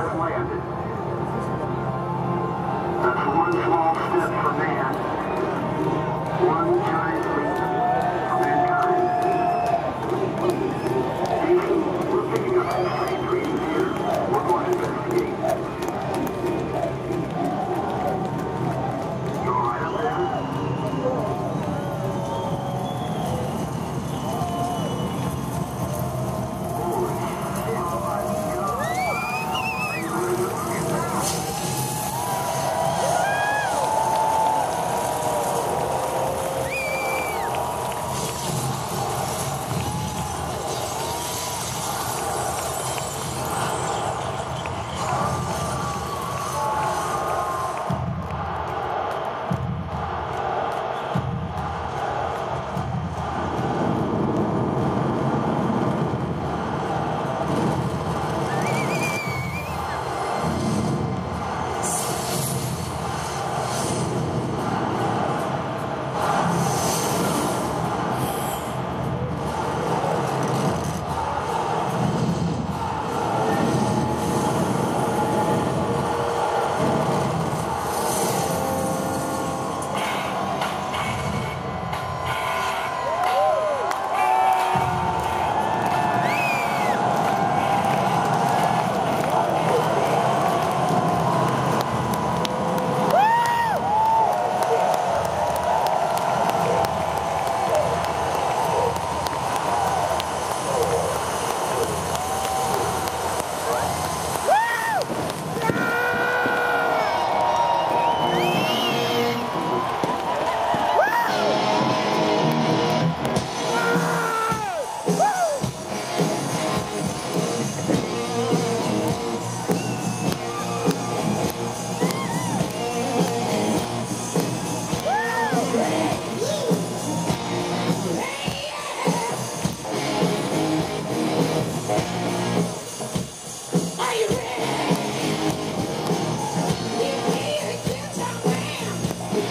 has landed.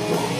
Whoa.